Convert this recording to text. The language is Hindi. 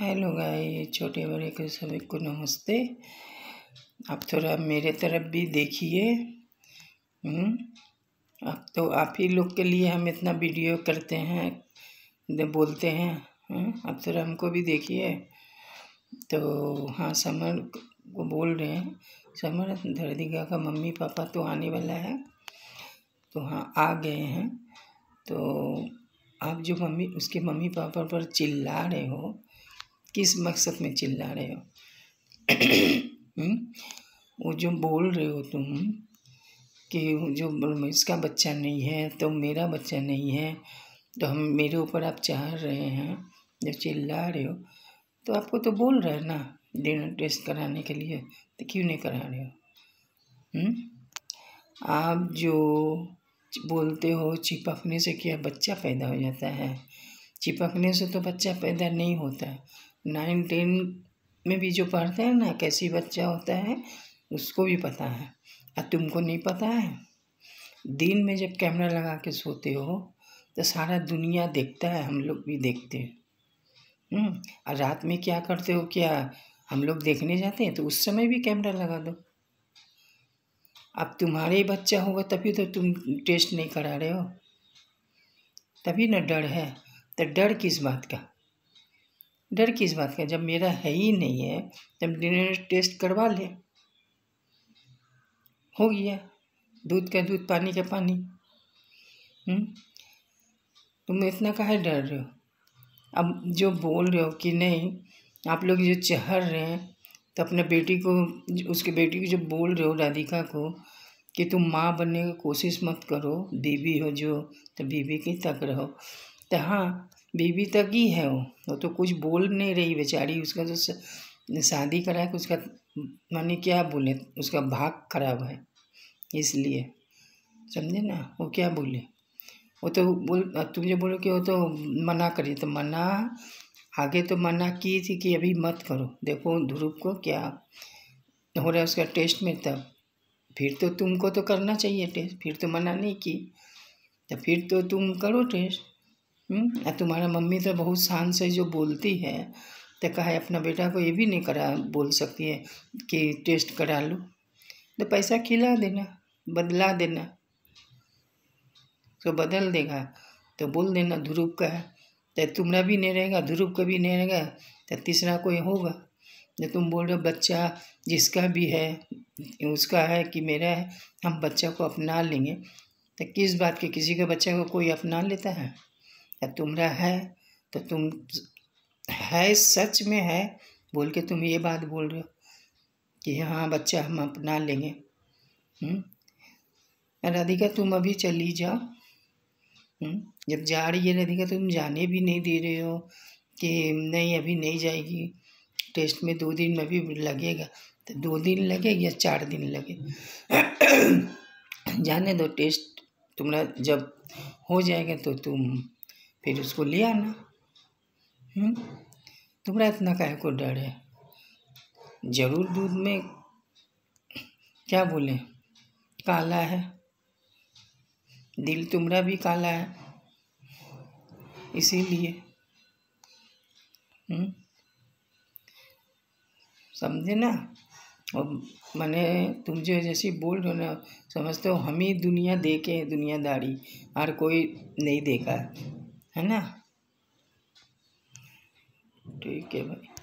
हेलो गाइस, छोटे बड़े के सभी को नमस्ते। आप थोड़ा मेरे तरफ़ भी देखिए। हम्म अब तो आप ही लोग के लिए हम इतना वीडियो करते हैं बोलते हैं। अब थोड़ा हमको भी देखिए। तो हाँ समर को बोल रहे हैं, समर धरदिका का मम्मी पापा तो आने वाला है। तो हाँ आ गए हैं। तो आप जो मम्मी, उसके मम्मी पापा पर चिल्ला रहे हो किस मकसद में चिल्ला रहे हो हम्म? वो जो बोल रहे हो तुम कि जो इसका बच्चा नहीं है तो मेरा बच्चा नहीं है तो हम मेरे ऊपर आप चाह रहे हैं, जब चिल्ला रहे हो तो आपको तो बोल रहा है ना डिनर टेस्ट कराने के लिए तो क्यों नहीं करा रहे हो? हम्म? आप जो बोलते हो, चिपकने से क्या बच्चा पैदा हो जाता है चिपकने से तो बच्चा पैदा नहीं होता नाइन टेन में भी जो पढ़ते हैं ना कैसी बच्चा होता है उसको भी पता है। और तुमको नहीं पता है? दिन में जब कैमरा लगा के सोते हो तो सारा दुनिया देखता है हम लोग भी देखते हैं। हम्म, और रात में क्या करते हो क्या? हम लोग देखने जाते हैं तो उस समय भी कैमरा लगा दो। अब तुम्हारे ही बच्चा होगा तभी तो तुम टेस्ट नहीं करा रहे हो। तभी ना डर है। तो डर किस बात का? डर किस बात का, जब मेरा है ही नहीं है तब डिनर टेस्ट करवा ले, हो गया, दूध का दूध, पानी का पानी। हम्म? तुम इतना काहे डर रहे हो? अब जो बोल रहे हो कि नहीं, आप लोग जो चहर रहे हैं तो अपने बेटी को, उसके बेटी को जो बोल रहे हो राधिका को, कि तुम माँ बनने की कोशिश मत करो बीबी हो जो तो बीबी की तक रहो। तो हाँ बीबी तक ही है वो। वो तो कुछ बोल नहीं रही बेचारी। उसका जो शादी करा के उसका, माने क्या बोले? उसका भाग खराब है, इसलिए। समझे ना? वो क्या बोले? वो तो बोल, तुम जो बोलो कि वो तो मना करिए। तो मना, आगे तो मना की थी कि अभी मत करो। देखो ध्रुव को क्या हो रहा है उसका टेस्ट में तब। फिर तो तुमको तो करना चाहिए टेस्ट। फिर तो मना नहीं की। तो फिर तो तुम करो टेस्ट? तुम्हारा मम्मी तो बहुत शान से जो बोलती है तो कहा अपना बेटा को ये भी नहीं करा, बोल सकती है कि टेस्ट करा लो। तो पैसा खिला देना, बदला देना। तो बदल देगा तो बोल देना, ध्रुव का है। तो तुम्हारा भी नहीं रहेगा, ध्रुव का भी नहीं रहेगा तो तीसरा कोई होगा? जो तुम बोल रहे हो, बच्चा जिसका भी है, उसका है कि मेरा है, हम बच्चा को अपना लेंगे। तो किस बात के, किसी के बच्चे को कोई अपना लेता है? या तुम्हारा है तो तुम है, सच में है, बोल के तुम ये बात बोल रहे हो कि हाँ बच्चा हम अपना लेंगे। हम्म? राधिका, तुम अभी चली जाओ। हम्म? जब जा रही है राधिका, तुम जाने भी नहीं दे रहे हो कि नहीं, अभी नहीं जाएगी। टेस्ट में दो दिन में भी लगेगा। तो दो दिन लगे या चार दिन लगे? जाने दो, टेस्ट। तुम्हारा जब हो जाएगा तो तुम फिर उसको ले आना। हम्म? तुम्हारा इतना कहे को डर है? ज़रूर दूध में क्या बोले? काला है। दिल तुम्हारा भी काला है। इसीलिए। हम्म? समझे ना? और मैंने तुम जो जैसी बोल रहे हो ना, समझते हो, हम ही दुनिया देखे दुनियादारी। और कोई नहीं देखा। है ना? ठीक है भाई।